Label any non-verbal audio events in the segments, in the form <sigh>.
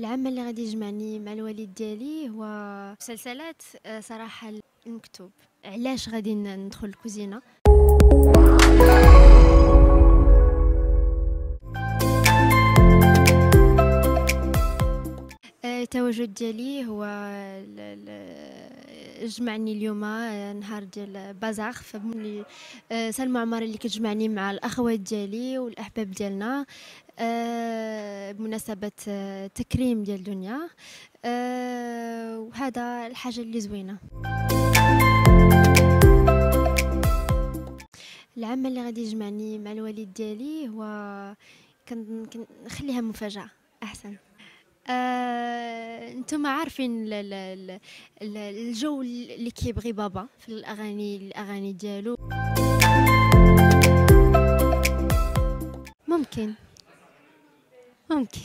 العمل اللي غادي يجمعني مع الوالد ديالي هو مسلسلات آه، صراحة المكتوب. علاش غادي ندخل الكوزينة؟ آه، التواجد ديالي هو جمعني اليوم آه، نهار ديال بازاغ فملي سلمى عمر اللي كتجمعني مع الأخوات ديالي والأحباب ديالنا بمناسبة تكريم ديال دنيا وهذا الحاجة اللي زوينة. العمل اللي غادي يجمعني مع الوالد ديالي هو كنخليها مفاجأة أحسن. آه، أنتم عارفين الجو اللي كيبغي بابا في الأغاني الأغاني ديالو. ممكن. ممكن.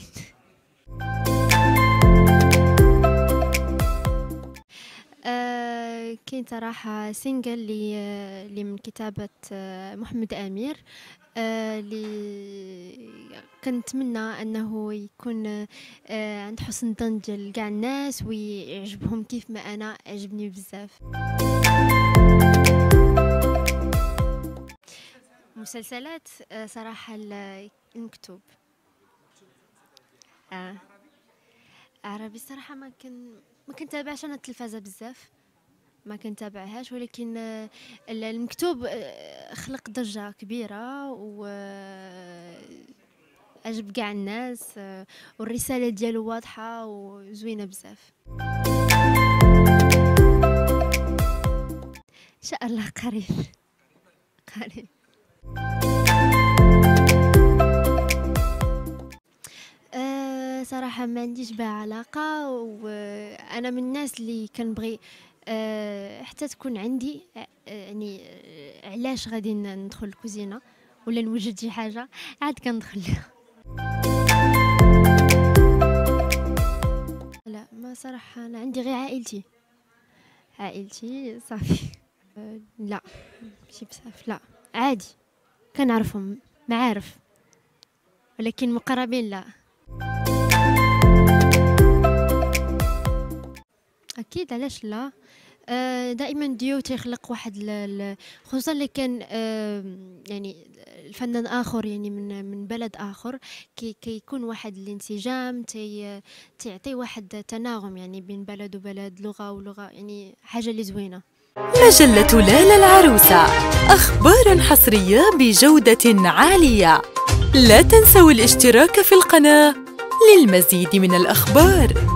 كاين صراحة سينجل اللي من كتابة آه، محمد أمير آه كنتمنى أنه يكون آه عند حسن ظن ديال كاع الناس ويعجبهم كيف ما أنا عجبني بزاف. مسلسلات آه صراحة المكتوب. آه. عربي الصراحه ما ما كنتابعش أنا التلفازة بزاف. ما كنتابعهاش ولكن آه، المكتوب آه، خلق ضجة كبيرة و آه، عجب كاع الناس والرسالة ديالو واضحة وزوينة بزاف. إن شاء الله قريب. قريب. صراحة ما عنديش بها علاقة وأنا من الناس اللي كنبغي حتى تكون عندي أه يعني أه علاش غادي ندخل الكوزينة؟ ولا نوجد شي حاجة؟ عاد كندخل. <laughs> لا ما صراحة أنا عندي غير عائلتي. عائلتي صافي. لا ماشي بزاف لا. عادي. كنعرفهم معارف. ولكن مقربين لا. أكيد علاش لا؟ آه، دائما ديو تيخلق واحد خصوصا اللي كان يعني الفنان آخر يعني من من بلد آخر كي كيكون واحد الانسجام تي تيعطي واحد تناغم يعني بين بلد وبلد لغة ولغة يعني حاجة اللي زوينة. مجلة لالا العروسة أخبار حصرية بجودة عالية. لا تنسوا الاشتراك في القناة للمزيد من الأخبار.